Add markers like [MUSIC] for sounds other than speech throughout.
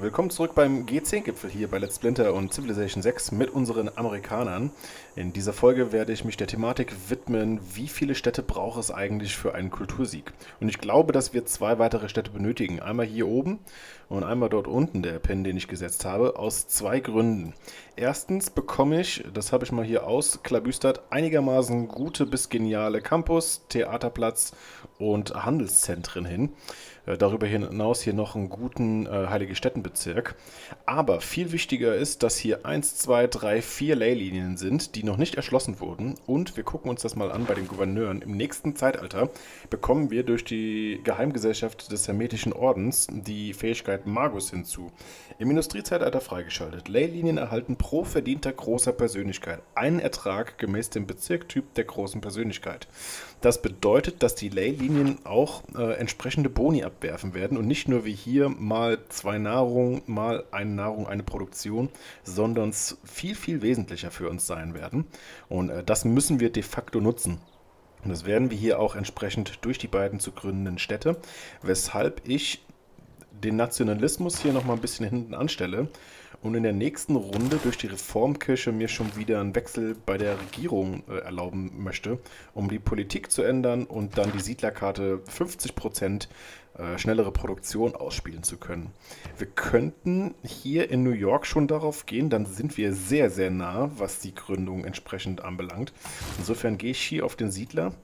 Willkommen zurück beim G10-Gipfel hier bei Let's Splinter und Civilization 6 mit unseren Amerikanern. In dieser Folge werde ich mich der Thematik widmen, wie viele Städte braucht es eigentlich für einen Kultursieg. Und ich glaube, dass wir zwei weitere Städte benötigen. Einmal hier oben und einmal dort unten, der Pen, den ich gesetzt habe, aus zwei Gründen. Erstens bekomme ich, das habe ich mal hier ausklabüstert, einigermaßen gute bis geniale Campus, Theaterplatz und Handelszentren hin. Äh, darüber hinaus hier noch einen guten äh, Heilige Städtenbezirk. Aber viel wichtiger ist, dass hier 1, 2, 3, 4 Leylinien sind, die noch nicht erschlossen wurden. Und wir gucken uns das mal an bei den Gouverneuren. Im nächsten Zeitalter bekommen wir durch die Geheimgesellschaft des Hermetischen Ordens die Fähigkeit Magus hinzu. Im Industriezeitalter freigeschaltet. Leylinien erhalten pro verdienter großer Persönlichkeit einen Ertrag gemäß dem Bezirktyp der großen Persönlichkeit. Das bedeutet, dass die Leylinien auch äh, entsprechende Boni abwerfen werden und nicht nur wie hier mal zwei Nahrung, mal eine Nahrung, eine Produktion, sondern viel, viel wesentlicher für uns sein werden. Und äh, das müssen wir de facto nutzen. Und das werden wir hier auch entsprechend durch die beiden zu gründenden Städte, weshalb ich den Nationalismus hier nochmal ein bisschen hinten anstelle und in der nächsten Runde durch die Reformkirche mir schon wieder einen Wechsel bei der Regierung äh, erlauben möchte, um die Politik zu ändern und dann die Siedlerkarte 50% äh, schnellere Produktion ausspielen zu können. Wir könnten hier in New York schon darauf gehen, dann sind wir sehr, sehr nah, was die Gründung entsprechend anbelangt. Insofern gehe ich hier auf den Siedler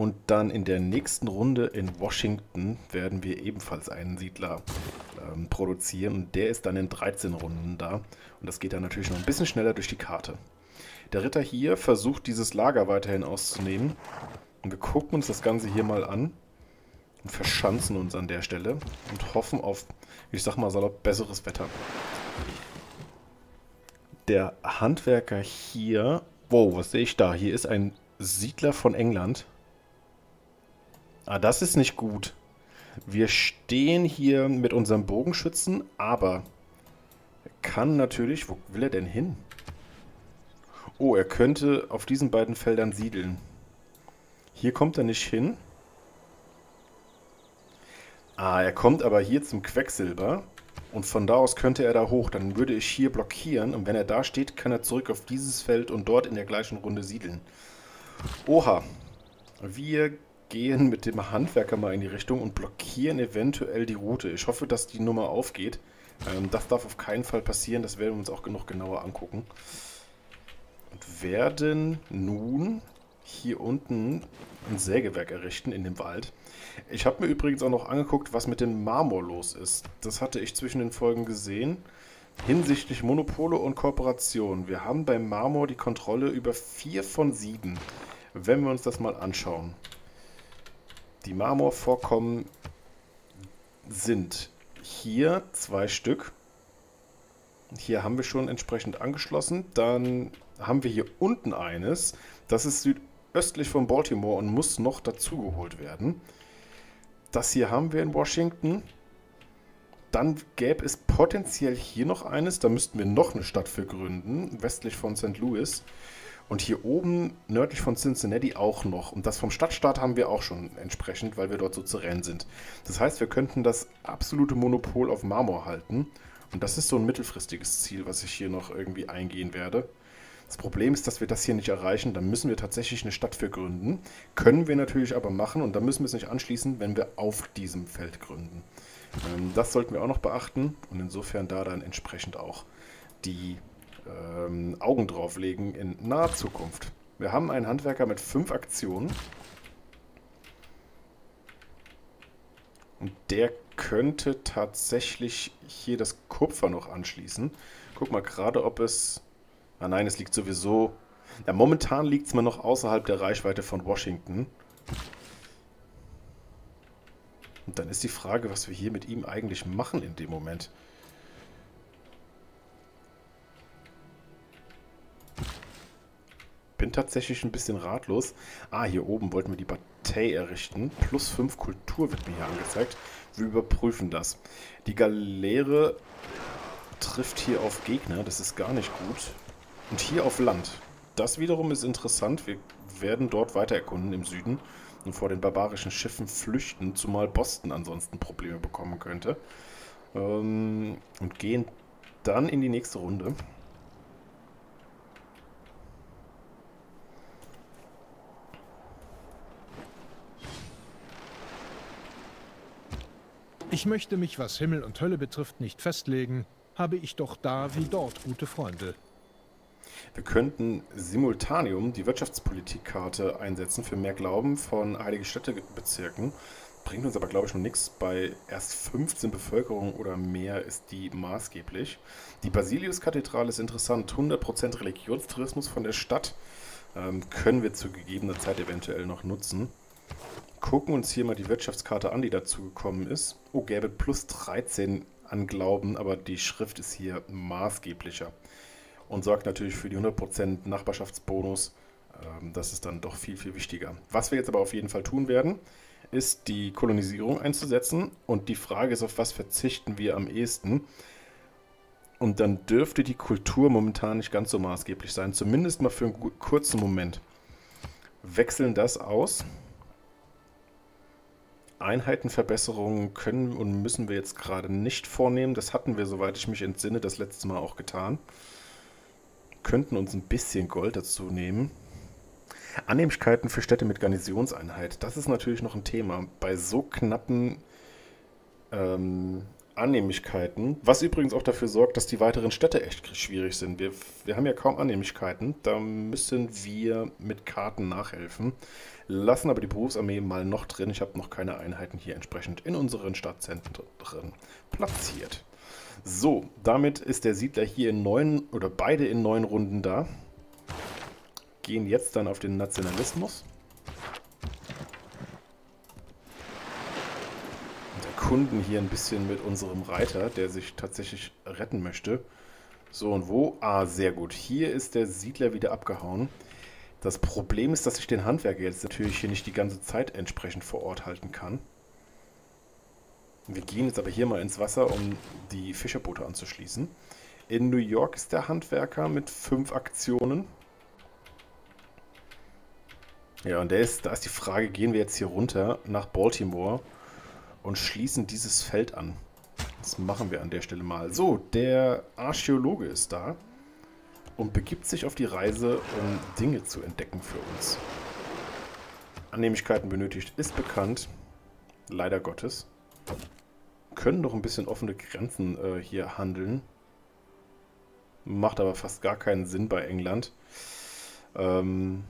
und dann in der nächsten Runde in Washington werden wir ebenfalls einen Siedler ähm, produzieren. Und der ist dann in 13 Runden da. Und das geht dann natürlich noch ein bisschen schneller durch die Karte. Der Ritter hier versucht dieses Lager weiterhin auszunehmen. Und wir gucken uns das Ganze hier mal an. Und verschanzen uns an der Stelle. Und hoffen auf, ich sag mal salopp, besseres Wetter. Der Handwerker hier... Wow, was sehe ich da? Hier ist ein Siedler von England. Ah, das ist nicht gut. Wir stehen hier mit unserem Bogenschützen, aber er kann natürlich... Wo will er denn hin? Oh, er könnte auf diesen beiden Feldern siedeln. Hier kommt er nicht hin. Ah, er kommt aber hier zum Quecksilber. Und von da aus könnte er da hoch. Dann würde ich hier blockieren. Und wenn er da steht, kann er zurück auf dieses Feld und dort in der gleichen Runde siedeln. Oha. Wir gehen mit dem Handwerker mal in die Richtung und blockieren eventuell die Route. Ich hoffe, dass die Nummer aufgeht. Ähm, das darf auf keinen Fall passieren. Das werden wir uns auch noch genauer angucken. Und werden nun hier unten ein Sägewerk errichten in dem Wald. Ich habe mir übrigens auch noch angeguckt, was mit dem Marmor los ist. Das hatte ich zwischen den Folgen gesehen. Hinsichtlich Monopole und Kooperation. Wir haben beim Marmor die Kontrolle über 4 von 7. Wenn wir uns das mal anschauen. Die Marmorvorkommen sind hier zwei Stück. Hier haben wir schon entsprechend angeschlossen. Dann haben wir hier unten eines. Das ist südöstlich von Baltimore und muss noch dazugeholt werden. Das hier haben wir in Washington. Dann gäbe es potenziell hier noch eines. Da müssten wir noch eine Stadt für gründen, westlich von St. Louis. Und hier oben, nördlich von Cincinnati, auch noch. Und das vom Stadtstaat haben wir auch schon entsprechend, weil wir dort so zu rennen sind. Das heißt, wir könnten das absolute Monopol auf Marmor halten. Und das ist so ein mittelfristiges Ziel, was ich hier noch irgendwie eingehen werde. Das Problem ist, dass wir das hier nicht erreichen. Da müssen wir tatsächlich eine Stadt für gründen. Können wir natürlich aber machen und da müssen wir es nicht anschließen, wenn wir auf diesem Feld gründen. Ähm, das sollten wir auch noch beachten und insofern da dann entsprechend auch die ähm, Augen drauf legen in naher Zukunft. Wir haben einen Handwerker mit fünf Aktionen. Und der könnte tatsächlich hier das Kupfer noch anschließen. Guck mal gerade, ob es... Ah nein, es liegt sowieso... Ja, momentan liegt es mal noch außerhalb der Reichweite von Washington. Und dann ist die Frage, was wir hier mit ihm eigentlich machen in dem Moment. Bin tatsächlich ein bisschen ratlos. Ah, hier oben wollten wir die Batei errichten. Plus 5 Kultur wird mir hier angezeigt. Wir überprüfen das. Die Galeere trifft hier auf Gegner. Das ist gar nicht gut. Und hier auf Land. Das wiederum ist interessant. Wir werden dort weiter erkunden im Süden und vor den barbarischen Schiffen flüchten, zumal Boston ansonsten Probleme bekommen könnte. Ähm, und gehen dann in die nächste Runde. Ich möchte mich, was Himmel und Hölle betrifft, nicht festlegen, habe ich doch da wie dort gute Freunde. Wir könnten simultanium die Wirtschaftspolitikkarte einsetzen für mehr Glauben von heilige Städtebezirken. Bringt uns aber, glaube ich, noch nichts. Bei erst 15 Bevölkerung oder mehr ist die maßgeblich. Die Basiliuskathedrale ist interessant. 100% Religionstourismus von der Stadt ähm, können wir zu gegebener Zeit eventuell noch nutzen. Gucken uns hier mal die Wirtschaftskarte an, die dazu gekommen ist. Oh, gäbe plus 13 an Glauben, aber die Schrift ist hier maßgeblicher und sorgt natürlich für die 100% Nachbarschaftsbonus. Ähm, das ist dann doch viel, viel wichtiger. Was wir jetzt aber auf jeden Fall tun werden, ist die Kolonisierung einzusetzen und die Frage ist, auf was verzichten wir am ehesten. Und dann dürfte die Kultur momentan nicht ganz so maßgeblich sein, zumindest mal für einen kurzen Moment. Wechseln das aus Einheitenverbesserungen können und müssen wir jetzt gerade nicht vornehmen. Das hatten wir, soweit ich mich entsinne, das letzte Mal auch getan. Könnten uns ein bisschen Gold dazu nehmen. Annehmlichkeiten für Städte mit Garnisonseinheit. Das ist natürlich noch ein Thema. Bei so knappen ähm, Annehmlichkeiten, was übrigens auch dafür sorgt, dass die weiteren Städte echt schwierig sind. Wir, wir haben ja kaum Annehmlichkeiten, da müssen wir mit Karten nachhelfen, lassen aber die Berufsarmee mal noch drin. Ich habe noch keine Einheiten hier entsprechend in unseren Stadtzentren platziert. So, damit ist der Siedler hier in neun oder beide in neun Runden da. Gehen jetzt dann auf den Nationalismus. Erkunden hier ein bisschen mit unserem Reiter, der sich tatsächlich retten möchte. So, und wo? Ah, sehr gut. Hier ist der Siedler wieder abgehauen. Das Problem ist, dass ich den Handwerker jetzt natürlich hier nicht die ganze Zeit entsprechend vor Ort halten kann. Wir gehen jetzt aber hier mal ins Wasser, um die Fischerboote anzuschließen. In New York ist der Handwerker mit fünf Aktionen. Ja, und der ist, da ist die Frage, gehen wir jetzt hier runter nach Baltimore und schließen dieses Feld an. Das machen wir an der Stelle mal. So, der Archäologe ist da und begibt sich auf die Reise, um Dinge zu entdecken für uns. Annehmlichkeiten benötigt ist bekannt. Leider Gottes. Können noch ein bisschen offene Grenzen äh, hier handeln. Macht aber fast gar keinen Sinn bei England. Ähm,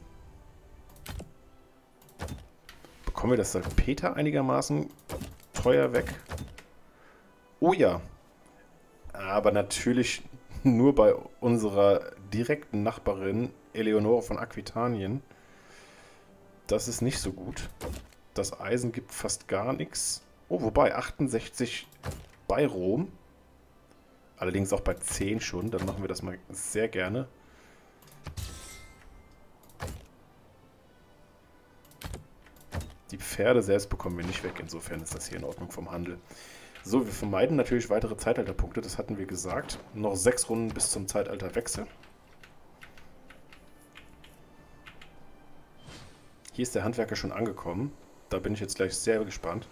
bekommen wir das Salpeter einigermaßen teuer weg. Oh ja. Aber natürlich nur bei unserer direkten Nachbarin Eleonore von Aquitanien. Das ist nicht so gut. Das Eisen gibt fast gar nichts. Oh, wobei 68 bei Rom. Allerdings auch bei 10 schon. Dann machen wir das mal sehr gerne. Pferde selbst bekommen wir nicht weg, insofern ist das hier in Ordnung vom Handel. So, wir vermeiden natürlich weitere Zeitalterpunkte, das hatten wir gesagt. Noch sechs Runden bis zum Zeitalterwechsel. Hier ist der Handwerker schon angekommen. Da bin ich jetzt gleich sehr gespannt.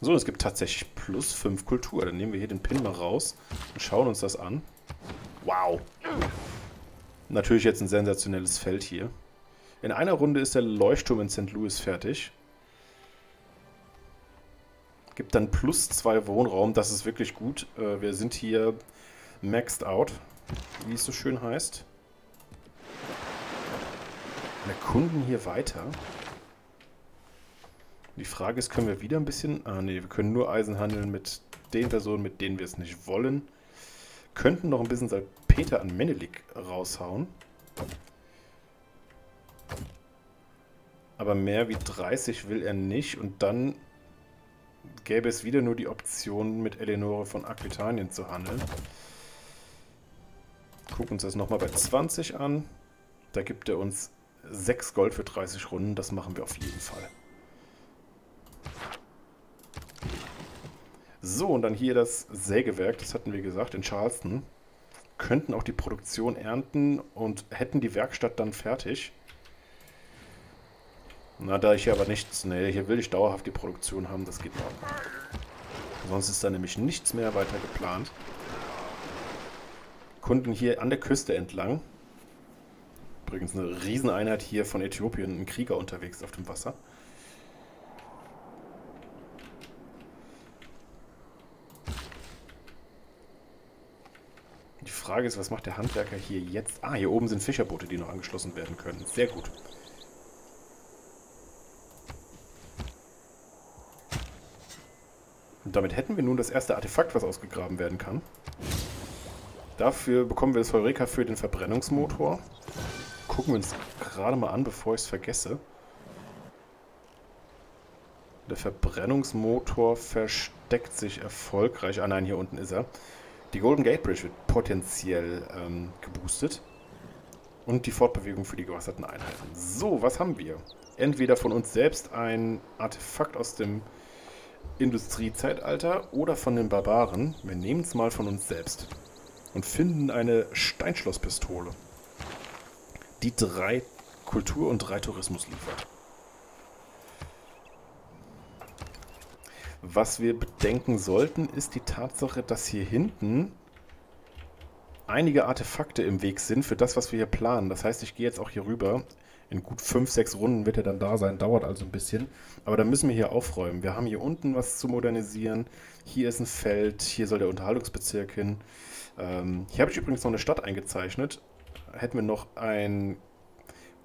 So, es gibt tatsächlich plus 5 Kultur. Dann nehmen wir hier den Pin mal raus und schauen uns das an. Wow. Natürlich jetzt ein sensationelles Feld hier. In einer Runde ist der Leuchtturm in St. Louis fertig. Gibt dann plus zwei Wohnraum, das ist wirklich gut. Äh, wir sind hier maxed out, wie es so schön heißt. Wir erkunden hier weiter. Die Frage ist, können wir wieder ein bisschen... Ah ne, wir können nur Eisen handeln mit den Personen, mit denen wir es nicht wollen. Könnten noch ein bisschen Salpeter an Menelik raushauen. Aber mehr wie 30 will er nicht und dann gäbe es wieder nur die Option, mit Eleonore von Aquitanien zu handeln. Gucken uns das nochmal bei 20 an. Da gibt er uns 6 Gold für 30 Runden. Das machen wir auf jeden Fall. So, und dann hier das Sägewerk, das hatten wir gesagt, in Charleston. Könnten auch die Produktion ernten und hätten die Werkstatt dann fertig. Na, da ich hier aber nichts... Ne, hier will ich dauerhaft die Produktion haben, das geht noch. Sonst ist da nämlich nichts mehr weiter geplant. Kunden hier an der Küste entlang. Übrigens eine Rieseneinheit hier von Äthiopien, ein Krieger unterwegs auf dem Wasser. Die Frage ist, was macht der Handwerker hier jetzt? Ah, hier oben sind Fischerboote, die noch angeschlossen werden können. Sehr gut. Damit hätten wir nun das erste Artefakt, was ausgegraben werden kann. Dafür bekommen wir das Heureka für den Verbrennungsmotor. Gucken wir uns gerade mal an, bevor ich es vergesse. Der Verbrennungsmotor versteckt sich erfolgreich. Ah nein, hier unten ist er. Die Golden Gate Bridge wird potenziell ähm, geboostet. Und die Fortbewegung für die gewasserten Einheiten. So, was haben wir? Entweder von uns selbst ein Artefakt aus dem Industriezeitalter oder von den Barbaren. Wir nehmen es mal von uns selbst und finden eine Steinschlosspistole, die drei Kultur und drei Tourismus liefert. Was wir bedenken sollten, ist die Tatsache, dass hier hinten einige Artefakte im Weg sind für das, was wir hier planen. Das heißt, ich gehe jetzt auch hier rüber. In gut 5, 6 Runden wird er dann da sein, dauert also ein bisschen. Aber da müssen wir hier aufräumen. Wir haben hier unten was zu modernisieren. Hier ist ein Feld, hier soll der Unterhaltungsbezirk hin. Ähm, hier habe ich übrigens noch eine Stadt eingezeichnet. Hätten wir noch ein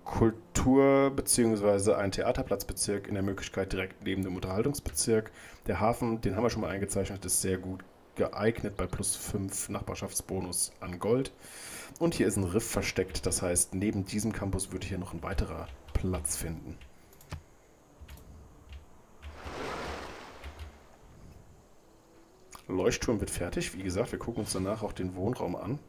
Kultur- bzw. ein Theaterplatzbezirk in der Möglichkeit direkt neben dem Unterhaltungsbezirk. Der Hafen, den haben wir schon mal eingezeichnet, ist sehr gut geeignet bei plus 5 Nachbarschaftsbonus an Gold. Und hier ist ein Riff versteckt, das heißt, neben diesem Campus würde hier noch ein weiterer Platz finden. Leuchtturm wird fertig. Wie gesagt, wir gucken uns danach auch den Wohnraum an.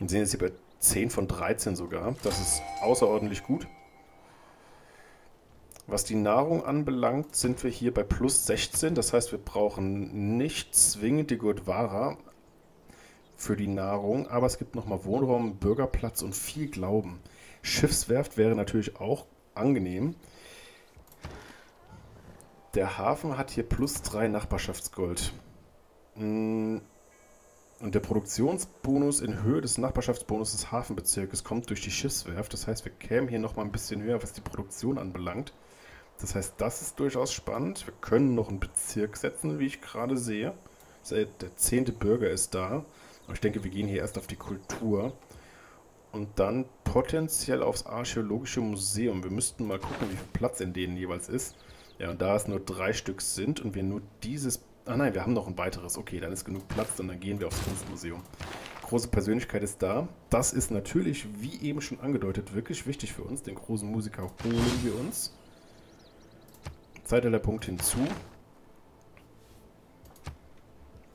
Und sehen jetzt hier bei 10 von 13 sogar. Das ist außerordentlich gut. Was die Nahrung anbelangt, sind wir hier bei plus 16. Das heißt, wir brauchen nicht zwingend die Gurdwara für die Nahrung, aber es gibt nochmal Wohnraum, Bürgerplatz und viel Glauben. Schiffswerft wäre natürlich auch angenehm. Der Hafen hat hier plus 3 Nachbarschaftsgold. Mm, und der Produktionsbonus in Höhe des Nachbarschaftsbonus des Hafenbezirkes kommt durch die Schiffswerft. Das heißt, wir kämen hier nochmal ein bisschen höher, was die Produktion anbelangt. Das heißt, das ist durchaus spannend. Wir können noch einen Bezirk setzen, wie ich gerade sehe. Der zehnte Bürger ist da. Aber ich denke, wir gehen hier erst auf die Kultur. Und dann potenziell aufs Archäologische Museum. Wir müssten mal gucken, wie viel Platz in denen jeweils ist. Ja, und da es nur drei Stück sind und wir nur dieses... Ah nein, wir haben noch ein weiteres. Okay, dann ist genug Platz und dann gehen wir aufs Kunstmuseum. Große Persönlichkeit ist da. Das ist natürlich, wie eben schon angedeutet, wirklich wichtig für uns. Den großen Musiker holen wir uns. Zeitalterpunkt hinzu.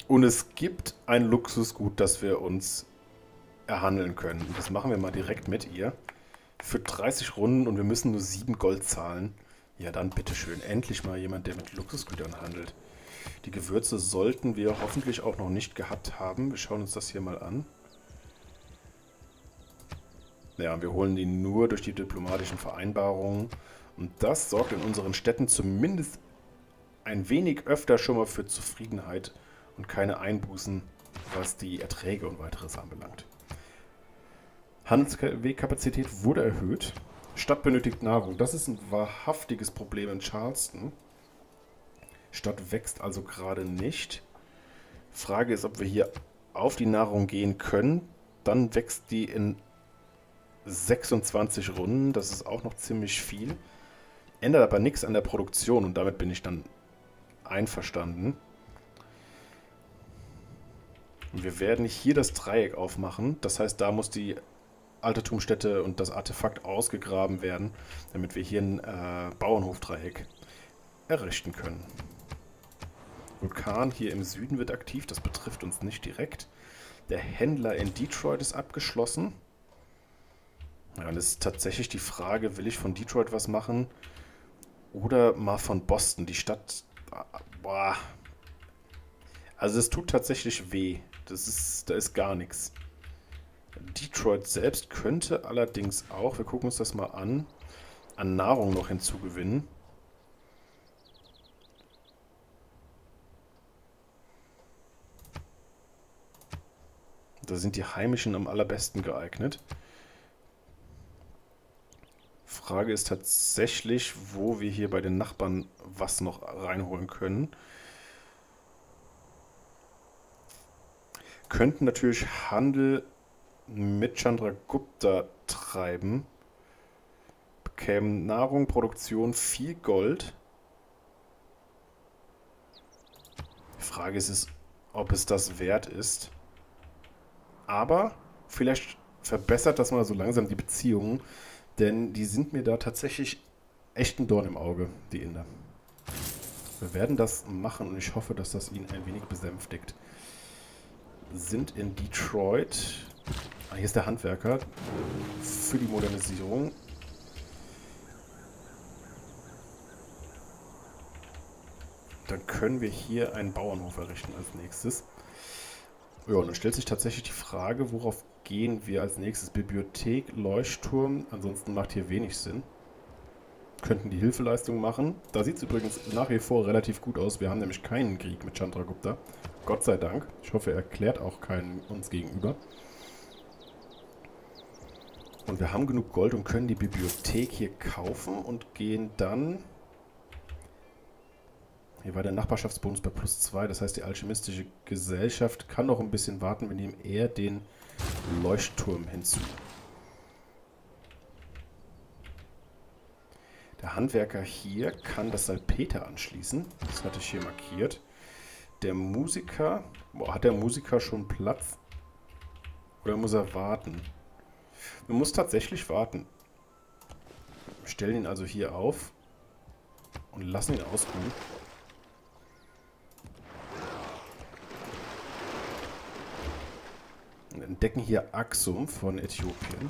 Und es gibt ein Luxusgut, das wir uns erhandeln können. Das machen wir mal direkt mit ihr. Für 30 Runden und wir müssen nur 7 Gold zahlen. Ja, dann bitteschön. Endlich mal jemand, der mit Luxusgütern handelt. Die Gewürze sollten wir hoffentlich auch noch nicht gehabt haben. Wir schauen uns das hier mal an. Ja, wir holen ihn nur durch die diplomatischen Vereinbarungen. Und das sorgt in unseren Städten zumindest ein wenig öfter schon mal für Zufriedenheit und keine Einbußen, was die Erträge und weiteres anbelangt. Handelswegkapazität wurde erhöht. Stadt benötigt Nahrung. Das ist ein wahrhaftiges Problem in Charleston. Stadt wächst also gerade nicht. Frage ist, ob wir hier auf die Nahrung gehen können. Dann wächst die in 26 Runden. Das ist auch noch ziemlich viel. Ändert aber nichts an der Produktion und damit bin ich dann einverstanden. Und wir werden hier das Dreieck aufmachen. Das heißt, da muss die Altertumsstätte und das Artefakt ausgegraben werden, damit wir hier ein äh, Bauernhofdreieck errichten können. Vulkan hier im Süden wird aktiv, das betrifft uns nicht direkt. Der Händler in Detroit ist abgeschlossen. Ja, es ist tatsächlich die Frage, will ich von Detroit was machen oder mal von Boston? Die Stadt, boah. Also es tut tatsächlich weh. Das ist, da ist gar nichts. Detroit selbst könnte allerdings auch, wir gucken uns das mal an, an Nahrung noch hinzugewinnen. Da sind die Heimischen am allerbesten geeignet. Frage ist tatsächlich, wo wir hier bei den Nachbarn was noch reinholen können. Könnten natürlich Handel mit Chandragupta treiben. Bekämen Nahrung, Produktion, viel Gold. Die Frage ist, ob es das wert ist. Aber vielleicht verbessert das mal so langsam die Beziehungen, denn die sind mir da tatsächlich echt ein Dorn im Auge, die Inder. Wir werden das machen und ich hoffe, dass das ihn ein wenig besänftigt. Sind in Detroit. Ah, hier ist der Handwerker für die Modernisierung. Dann können wir hier einen Bauernhof errichten als nächstes. Ja, und dann stellt sich tatsächlich die Frage, worauf gehen wir als nächstes? Bibliothek, Leuchtturm, ansonsten macht hier wenig Sinn. Könnten die Hilfeleistung machen. Da sieht es übrigens nach wie vor relativ gut aus. Wir haben nämlich keinen Krieg mit Chandragupta. Gott sei Dank. Ich hoffe, er klärt auch keinen uns gegenüber. Und wir haben genug Gold und können die Bibliothek hier kaufen und gehen dann hier war der Nachbarschaftsbonus bei plus 2. Das heißt, die alchemistische Gesellschaft kann noch ein bisschen warten. Wir nehmen eher den Leuchtturm hinzu. Der Handwerker hier kann das Salpeter anschließen. Das hatte ich hier markiert. Der Musiker... Boah, hat der Musiker schon Platz? Oder muss er warten? Man muss tatsächlich warten. Wir stellen ihn also hier auf und lassen ihn ausruhen. Entdecken hier Axum von Äthiopien.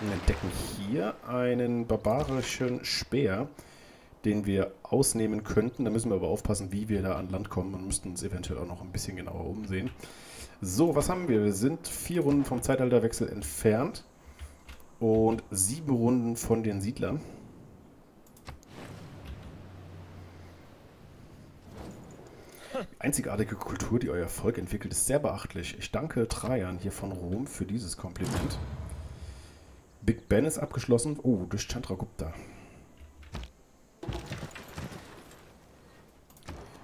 Und entdecken hier einen barbarischen Speer, den wir ausnehmen könnten. Da müssen wir aber aufpassen, wie wir da an Land kommen und müssten uns eventuell auch noch ein bisschen genauer umsehen. So, was haben wir? Wir sind vier Runden vom Zeitalterwechsel entfernt und sieben Runden von den Siedlern. Einzigartige Kultur, die euer Volk entwickelt, ist sehr beachtlich. Ich danke Trajan hier von Rom für dieses Kompliment. Big Ben ist abgeschlossen. Oh, durch Chandragupta.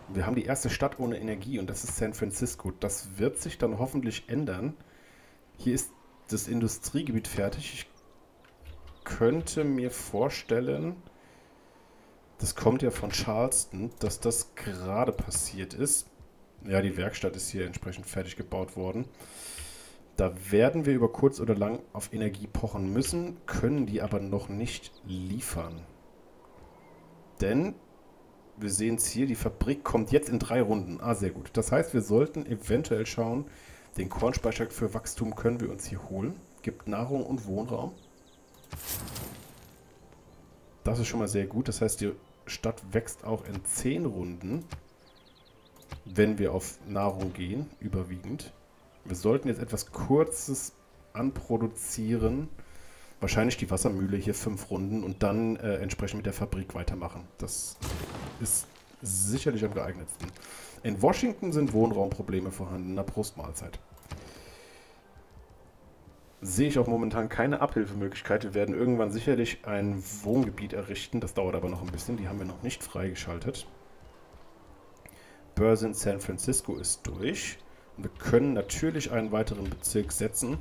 Wir haben die erste Stadt ohne Energie und das ist San Francisco. Das wird sich dann hoffentlich ändern. Hier ist das Industriegebiet fertig. Ich könnte mir vorstellen, das kommt ja von Charleston, dass das gerade passiert ist. Ja, die Werkstatt ist hier entsprechend fertig gebaut worden. Da werden wir über kurz oder lang auf Energie pochen müssen, können die aber noch nicht liefern. Denn, wir sehen es hier, die Fabrik kommt jetzt in drei Runden. Ah, sehr gut. Das heißt, wir sollten eventuell schauen, den Kornspeicher für Wachstum können wir uns hier holen. Gibt Nahrung und Wohnraum. Das ist schon mal sehr gut. Das heißt, die Stadt wächst auch in 10 Runden, wenn wir auf Nahrung gehen, überwiegend. Wir sollten jetzt etwas Kurzes anproduzieren. Wahrscheinlich die Wassermühle hier 5 Runden und dann äh, entsprechend mit der Fabrik weitermachen. Das ist sicherlich am geeignetsten. In Washington sind Wohnraumprobleme vorhanden. Na, Prostmahlzeit sehe ich auch momentan keine Abhilfemöglichkeit. Wir werden irgendwann sicherlich ein Wohngebiet errichten. Das dauert aber noch ein bisschen. Die haben wir noch nicht freigeschaltet. Börse in San Francisco ist durch. Und wir können natürlich einen weiteren Bezirk setzen.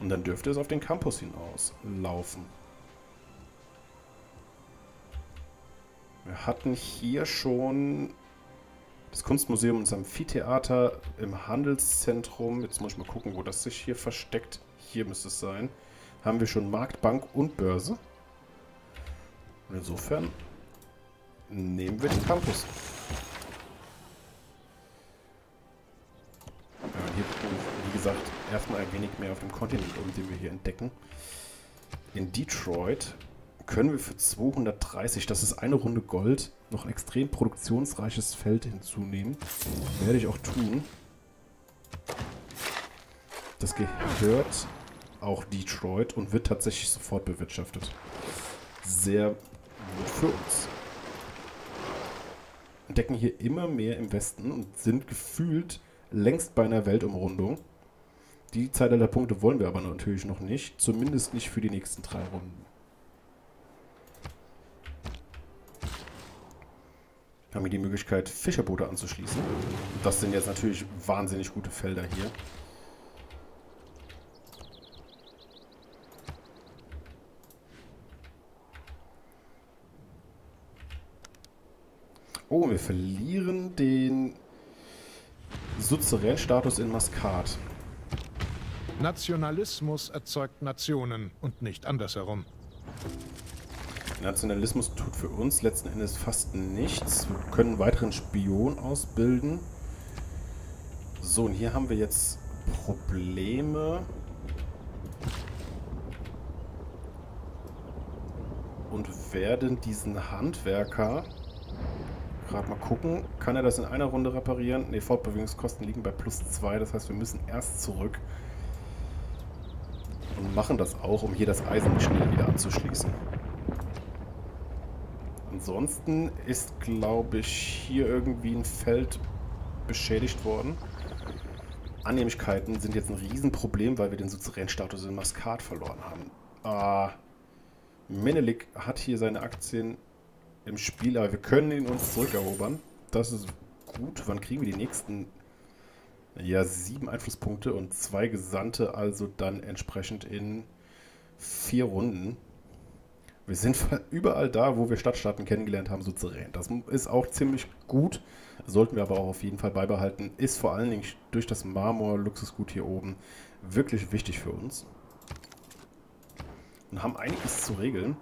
Und dann dürfte es auf den Campus hinauslaufen. Wir hatten hier schon das Kunstmuseum und Amphitheater im Handelszentrum. Jetzt muss ich mal gucken, wo das sich hier versteckt. Hier müsste es sein. Haben wir schon Markt, Bank und Börse. Und insofern nehmen wir den Campus. Ja, hier, wie gesagt, erstmal ein wenig mehr auf dem Kontinent um, den wir hier entdecken. In Detroit können wir für 230, das ist eine Runde Gold, noch ein extrem produktionsreiches Feld hinzunehmen. Werde ich auch tun. Das gehört auch Detroit und wird tatsächlich sofort bewirtschaftet. Sehr gut für uns. Entdecken hier immer mehr im Westen und sind gefühlt längst bei einer Weltumrundung. Die Zeitalterpunkte wollen wir aber natürlich noch nicht. Zumindest nicht für die nächsten drei Runden. Haben hier die Möglichkeit, Fischerboote anzuschließen. Das sind jetzt natürlich wahnsinnig gute Felder hier. Oh, wir verlieren den Suzeränstatus in Maskat. Nationalismus erzeugt Nationen und nicht andersherum. Nationalismus tut für uns letzten Endes fast nichts. Wir können einen weiteren Spion ausbilden. So, und hier haben wir jetzt Probleme. Und werden diesen Handwerker gerade mal gucken. Kann er das in einer Runde reparieren? Ne, Fortbewegungskosten liegen bei plus 2. Das heißt, wir müssen erst zurück. Und machen das auch, um hier das Eisen schnell wieder anzuschließen. Ansonsten ist, glaube ich, hier irgendwie ein Feld beschädigt worden. Annehmlichkeiten sind jetzt ein Riesenproblem, weil wir den Suzeränstatus in Maskat verloren haben. Ah, Menelik hat hier seine Aktien im Spiel, aber wir können ihn uns zurückerobern. Das ist gut. Wann kriegen wir die nächsten? Ja, sieben Einflusspunkte und zwei Gesandte, also dann entsprechend in vier Runden. Wir sind [LAUGHS] überall da, wo wir Stadtstaaten kennengelernt haben, souverän. Das ist auch ziemlich gut, sollten wir aber auch auf jeden Fall beibehalten. Ist vor allen Dingen durch das Marmor-Luxusgut hier oben wirklich wichtig für uns. Und haben einiges zu regeln.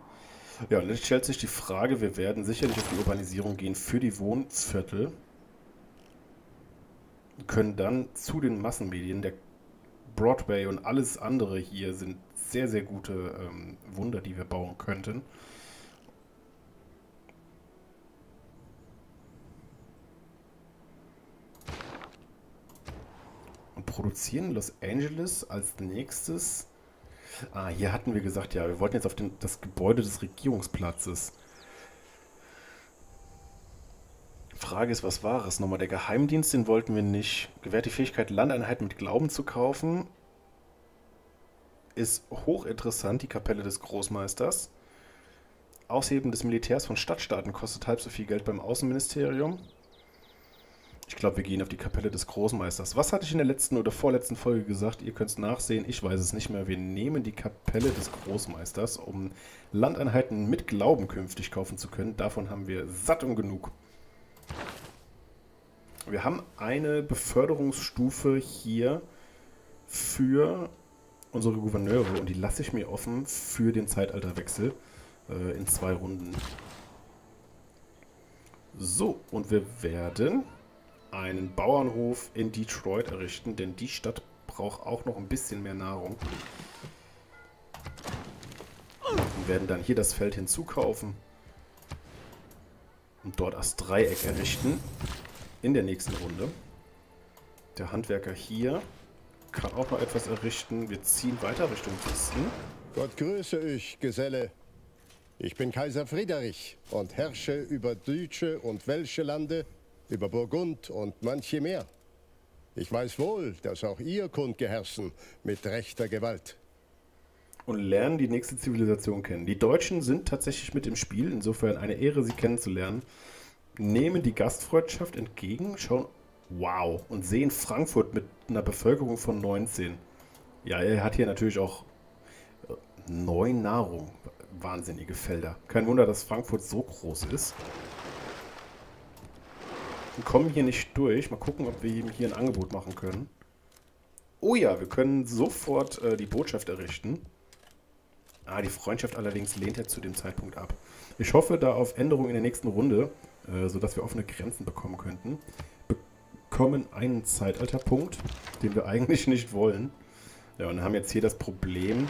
Ja, und jetzt stellt sich die Frage, wir werden sicherlich auf die Urbanisierung gehen für die Wohnviertel. Können dann zu den Massenmedien, der Broadway und alles andere hier sind sehr, sehr gute ähm, Wunder, die wir bauen könnten. Und produzieren Los Angeles als nächstes Ah, hier hatten wir gesagt, ja, wir wollten jetzt auf den, das Gebäude des Regierungsplatzes. Frage ist, was war es nochmal? Der Geheimdienst, den wollten wir nicht. Gewährt die Fähigkeit, Landeinheiten mit Glauben zu kaufen. Ist hochinteressant, die Kapelle des Großmeisters. Ausheben des Militärs von Stadtstaaten kostet halb so viel Geld beim Außenministerium. Ich glaube, wir gehen auf die Kapelle des Großmeisters. Was hatte ich in der letzten oder vorletzten Folge gesagt? Ihr könnt es nachsehen. Ich weiß es nicht mehr. Wir nehmen die Kapelle des Großmeisters, um Landeinheiten mit Glauben künftig kaufen zu können. Davon haben wir satt und genug. Wir haben eine Beförderungsstufe hier für unsere Gouverneure und die lasse ich mir offen für den Zeitalterwechsel äh, in zwei Runden. So, und wir werden einen Bauernhof in Detroit errichten, denn die Stadt braucht auch noch ein bisschen mehr Nahrung. Wir werden dann hier das Feld hinzukaufen und dort das Dreieck errichten in der nächsten Runde. Der Handwerker hier kann auch noch etwas errichten. Wir ziehen weiter Richtung Westen. Gott grüße euch, Geselle. Ich bin Kaiser Friedrich und herrsche über deutsche und welsche Lande über Burgund und manche mehr. Ich weiß wohl, dass auch ihr kundgeherrschen mit rechter Gewalt. Und lernen die nächste Zivilisation kennen. Die Deutschen sind tatsächlich mit im Spiel, insofern eine Ehre, sie kennenzulernen. Nehmen die Gastfreundschaft entgegen, schauen, wow, und sehen Frankfurt mit einer Bevölkerung von 19. Ja, er hat hier natürlich auch äh, neun Nahrung. Wahnsinnige Felder. Kein Wunder, dass Frankfurt so groß ist. Wir kommen hier nicht durch. Mal gucken, ob wir ihm hier ein Angebot machen können. Oh ja, wir können sofort äh, die Botschaft errichten. Ah, die Freundschaft allerdings lehnt er zu dem Zeitpunkt ab. Ich hoffe da auf Änderungen in der nächsten Runde, äh, sodass wir offene Grenzen bekommen könnten. Bekommen einen Zeitalterpunkt, den wir eigentlich nicht wollen. Ja, und haben jetzt hier das Problem,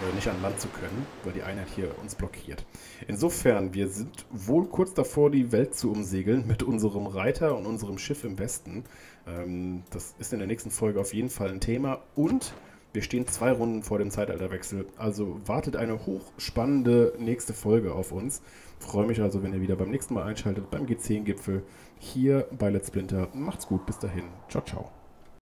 äh, nicht an Land zu können, weil die Einheit hier uns blockiert. Insofern, wir sind wohl kurz davor, die Welt zu umsegeln mit unserem Reiter und unserem Schiff im Westen. Ähm, das ist in der nächsten Folge auf jeden Fall ein Thema und wir stehen zwei Runden vor dem Zeitalterwechsel. Also wartet eine hochspannende nächste Folge auf uns. Freue mich also, wenn ihr wieder beim nächsten Mal einschaltet beim G10-Gipfel hier bei Let's Splinter. Macht's gut, bis dahin. Ciao, ciao.